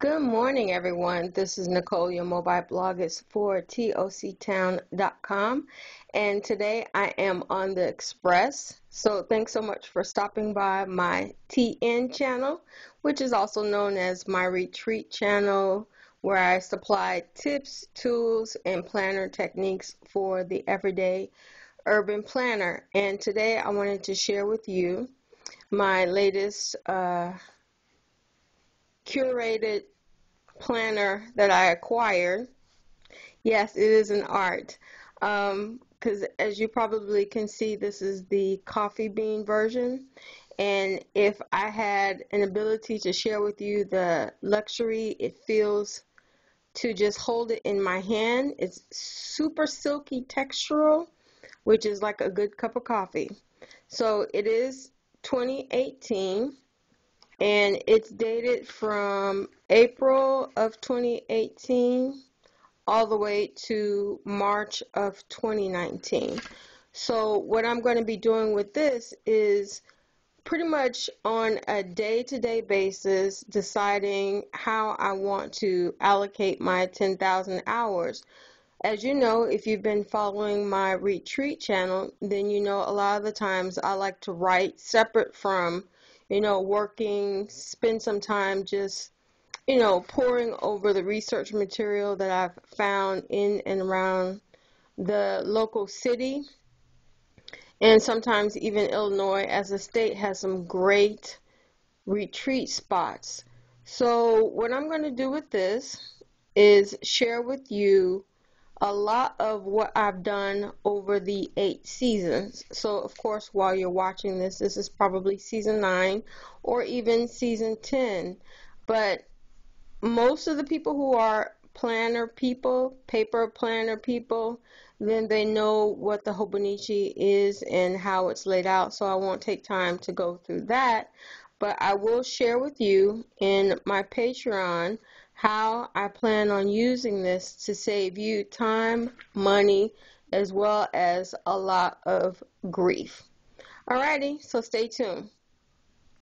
Good morning, everyone. This is Nicole, your mobile bloggist for toctown.com. And today I am on the Express. So thanks so much for stopping by my TN channel, which is also known as my retreat channel, where I supply tips, tools, and planner techniques for the everyday urban planner. And today I wanted to share with you my latest uh, curated planner that I acquired. Yes, it is an art. Because um, as you probably can see, this is the coffee bean version. And if I had an ability to share with you the luxury it feels to just hold it in my hand, it's super silky textural, which is like a good cup of coffee. So it is 2018 and it's dated from April of 2018 all the way to March of 2019. So what I'm going to be doing with this is pretty much on a day-to-day basis deciding how I want to allocate my 10,000 hours. As you know, if you've been following my retreat channel, then you know a lot of the times I like to write separate from you know, working, spend some time just, you know, poring over the research material that I've found in and around the local city. And sometimes even Illinois as a state has some great retreat spots. So what I'm going to do with this is share with you a lot of what I've done over the eight seasons. So, of course, while you're watching this, this is probably season nine or even season 10. But most of the people who are planner people, paper planner people, then they know what the Hobonichi is and how it's laid out. So I won't take time to go through that. But I will share with you in my Patreon how I plan on using this to save you time, money, as well as a lot of grief. Alrighty, so stay tuned.